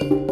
week.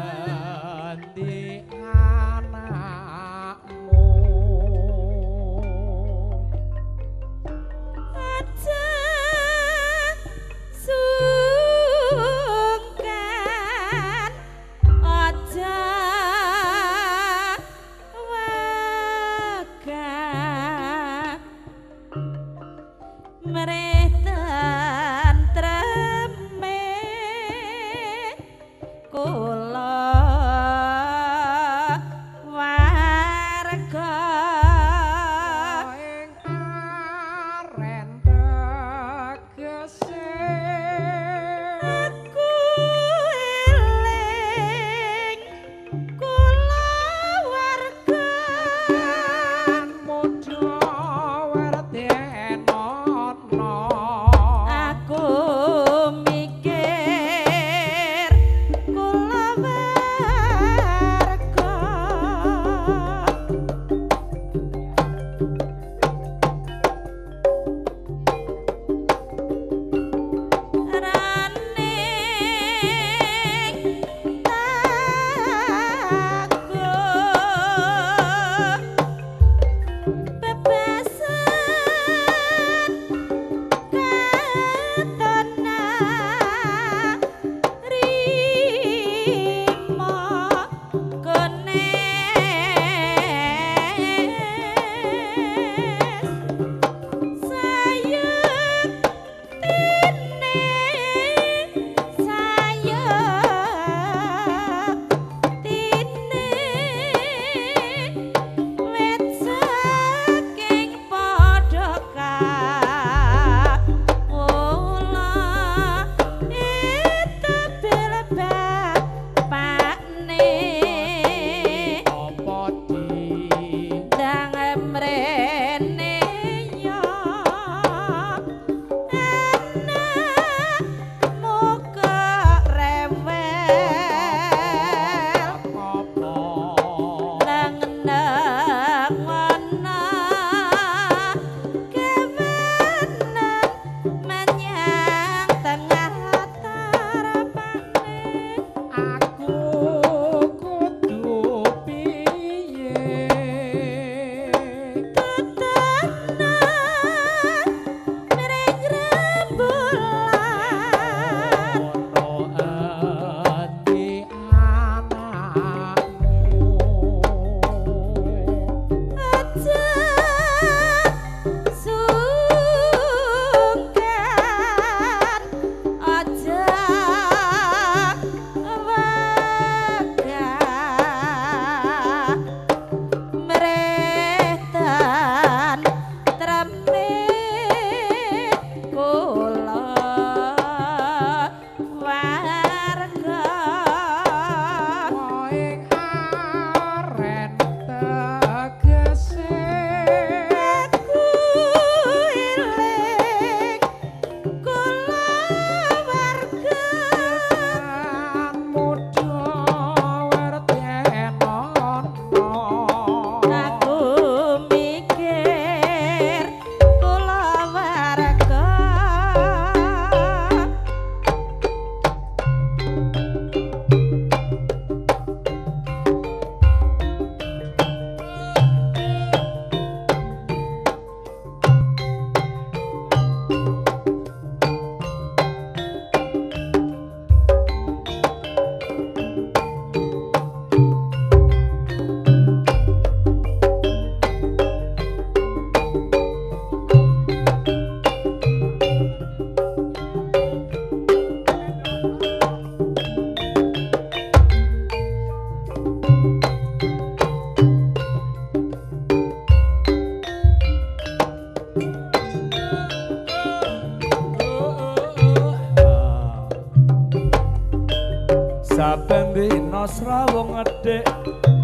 Nandi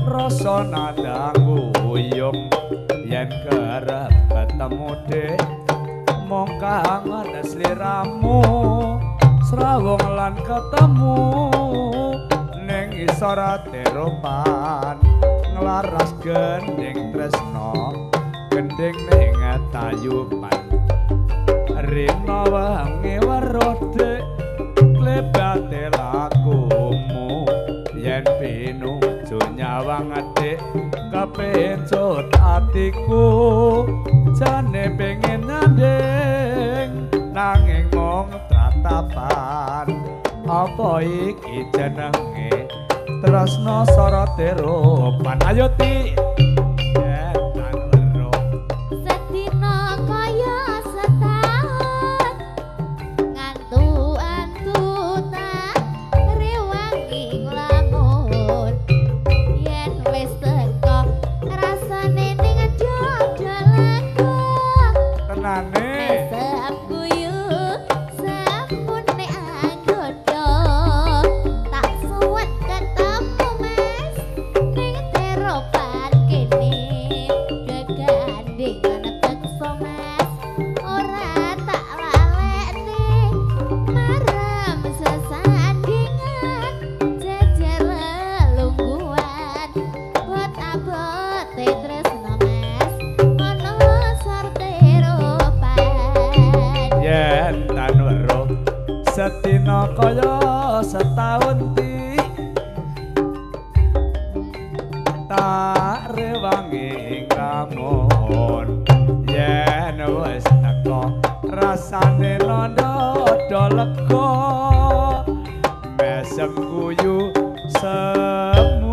rasa nandang uyung yen kerep ketemu dek. Mong kangen sliramu srawung lan ketemu. Ning isor teropan nglaras gending tresno gending ning tayupan. Rina wangi werode klebate lakumu yen nyawang adik kepencut atiku. Jane pengen nyanding nanging mong tratapan. Apa iki jenenge? Tresno sorote ropan ayo ti setina kaya setahun ti. Tak rewangi ngamun yen wis teko rasane londo dolego mesem guyu semune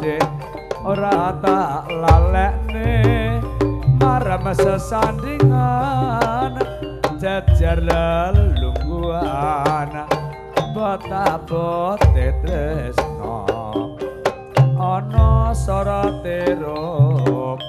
dek ora tak lalekne. Marem sesandingan jejer lelungguhan bata-bote tresno ana sorate ropan